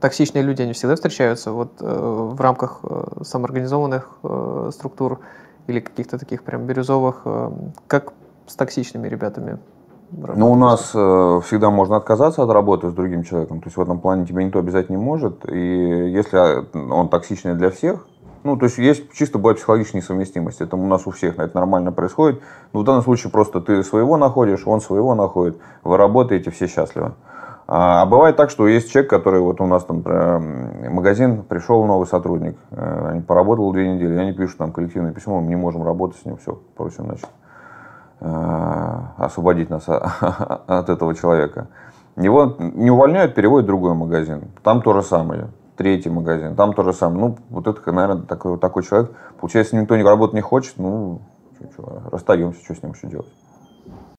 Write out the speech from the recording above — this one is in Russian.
токсичные люди, они всегда встречаются вот э, в рамках э, самоорганизованных э, структур или каких-то таких прям бирюзовых. Э, как с токсичными ребятами? Ну, у нас э, всегда можно отказаться от работы с другим человеком. То есть в этом плане тебе никто обязательно не может. И если он токсичный для всех, ну, то есть есть чисто бывает психологическая несовместимость. Это у нас у всех это нормально происходит. Но в данном случае просто ты своего находишь, он своего находит. Вы работаете, все счастливы. А, а бывает так, что есть человек, который вот у нас там магазин, пришел новый сотрудник, э, поработал две недели, они пишут там коллективное письмо, мы не можем работать с ним, все, просим, значит, э, освободить нас от этого человека. Его не увольняют, переводят в другой магазин. Там то же самое. Третий магазин, там то же самое. Ну, вот это, наверное, такой, такой человек. Получается, никто работать не хочет, ну, что, что, расстаемся, что с ним еще делать.